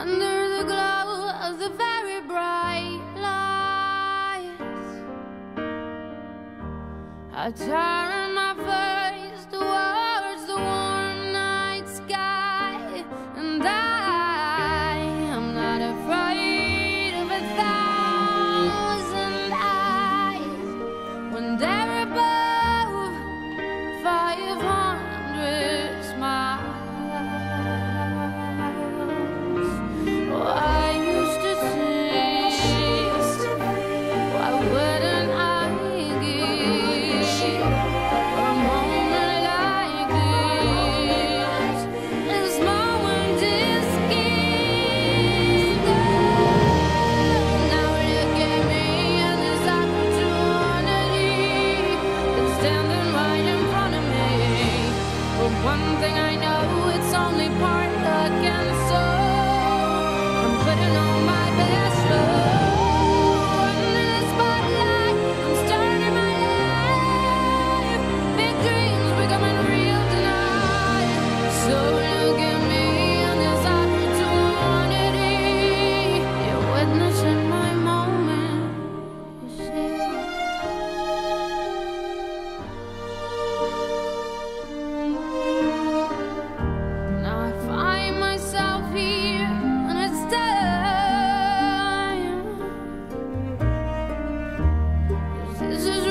under the glow of the very bright lights. I turn. i'm putting on my best love. This is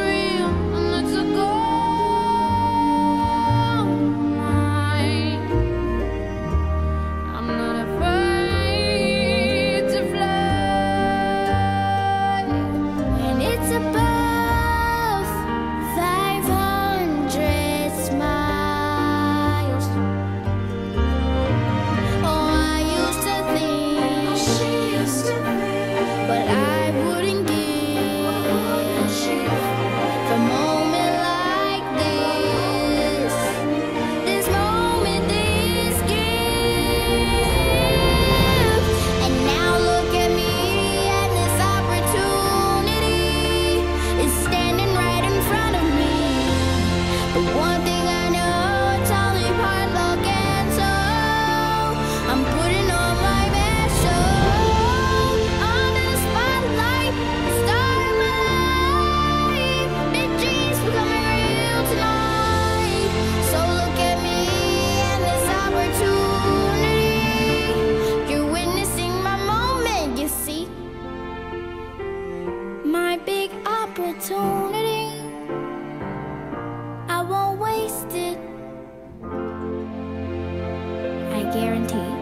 opportunity. I won't waste it. I guarantee.